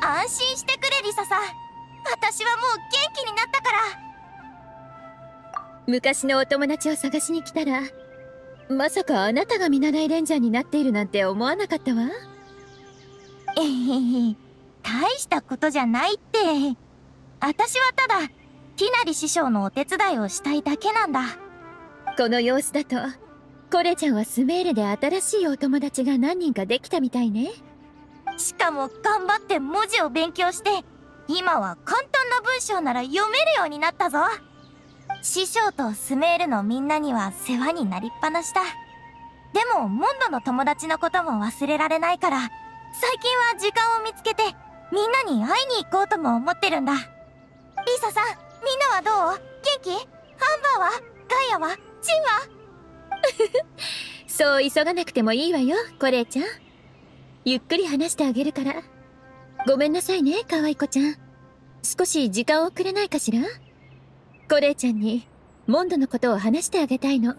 安心してくれリサさん。私はもう元気になったから。昔のお友達を探しに来たらまさかあなたが見習いレンジャーになっているなんて思わなかったわ。えへへ。大したことじゃないって。私はただティナリ師匠のお手伝いをしたいだけなんだ。この様子だとコレちゃんはスメーレで新しいお友達が何人かできたみたいね。しかも頑張って文字を勉強して今は簡単な文章なら読めるようになったぞ。師匠とスメールのみんなには世話になりっぱなしだ。でもモンドの友達のことも忘れられないから最近は時間を見つけてみんなに会いに行こうとも思ってるんだ。リサさんみんなはどう？元気？ハンバーは？ガイアは？チンは？そう急がなくてもいいわよコレちゃん。ゆっくり話してあげるから。ごめんなさいね可愛い子ちゃん。少し時間をくれないかしら？コレちゃんにモンドのことを話してあげたいの。